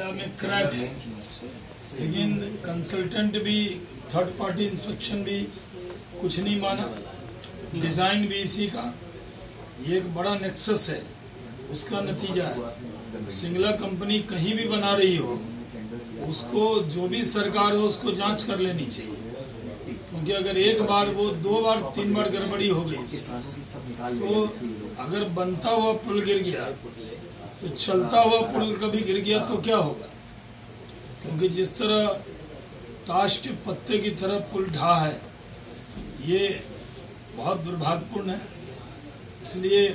पाया में क्रैक है लेकिन कंसल्टेंट भी थर्ड पार्टी इंस्पेक्शन भी कुछ नहीं माना। डिज़ाइन भी इसी का। ये एक बड़ा नेक्सस है। उसका नतीजा है। सिंगला कंपनी कहीं भी बना रही हो, उसको जो भी सरकार हो, उसको जाँच कर लेनी चाहिए। क्योंकि अगर एक बार वो, दो बार, तीन बार गड़बड़ी हो गई तो अगर बनता हुआ पुल गिर गया तो चलता हुआ पुल कभी गिर गया तो क्या होगा? क्योंकि जिस तरह ताश के पत्ते की तरह पुल ढा है, ये बहुत दुर्भाग्यपूर्ण है। इसलिए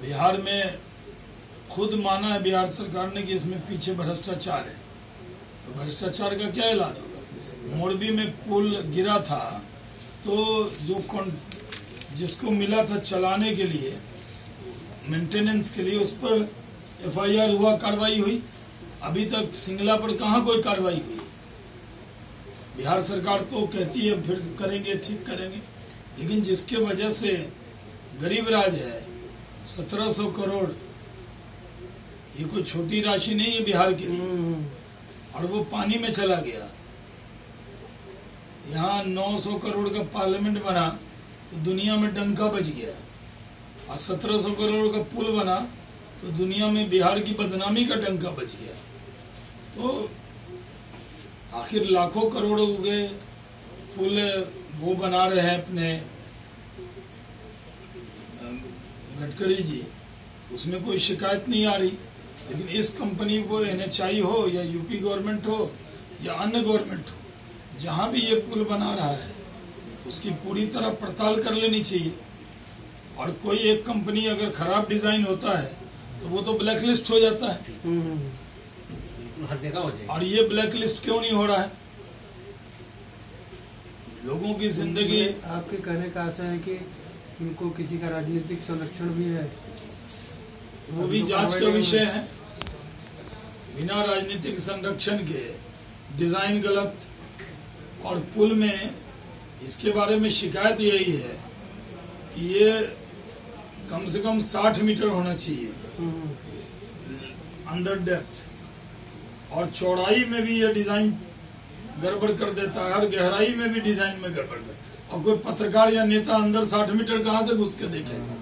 बिहार में खुद माना है बिहार सरकार ने कि इसमें पीछे भ्रष्टाचार है। तो भ्रष्टाचार का क्या इलाज होगा? मोरबी में पुल गिरा था तो जो जिसको मिला था चलाने के लिए मेंटेनेंस के लिए उस पर एफआईआर हुआ, कार्रवाई हुई। अभी तक सिंगला पर कहा कोई कार्रवाई हुई? बिहार सरकार तो कहती है, फिर करेंगे, ठीक करेंगे। लेकिन जिसके वजह से गरीब राज है, सत्रह सौ करोड़, ये कोई छोटी राशि नहीं है बिहार के लिए। और वो पानी में चला गया। यहाँ 900 करोड़ का पार्लियामेंट बना तो दुनिया में डंका बच गया। और 1700 करोड़ का पुल बना तो दुनिया में बिहार की बदनामी का डंका बच गया। तो आखिर लाखों करोड़ों के पुल वो बना रहे हैं अपने गडकरी जी। उसमें कोई शिकायत नहीं आ रही, लेकिन इस कंपनी को एनएचआई हो या यूपी गवर्नमेंट हो या अन्य गवर्नमेंट हो, जहाँ भी ये पुल बना रहा है, उसकी पूरी तरह पड़ताल कर लेनी चाहिए। और कोई एक कंपनी अगर खराब डिज़ाइन होता है तो वो तो ब्लैक लिस्ट हो जाता है। हर जगह हो जाएगी। और ये ब्लैक लिस्ट क्यों नहीं हो रहा है? लोगों की ज़िंदगी आपके कहने का आशा है कि इनको किसी का राजनीतिक संरक्षण भी है। वो भी जाँच का विषय है। बिना राजनीतिक संरक्षण के डिज़ाइन गलत और पुल में इसके बारे में शिकायत यही है कि ये कम से कम 60 मीटर होना चाहिए। हम्म। अंदर डेप्थ और चौड़ाई में भी ये डिज़ाइन गड़बड़ कर देता है और गहराई में भी डिज़ाइन में गड़बड़ कर। और कोई पत्रकार या नेता अंदर 60 मीटर कहाँ से घुस के देखेगा?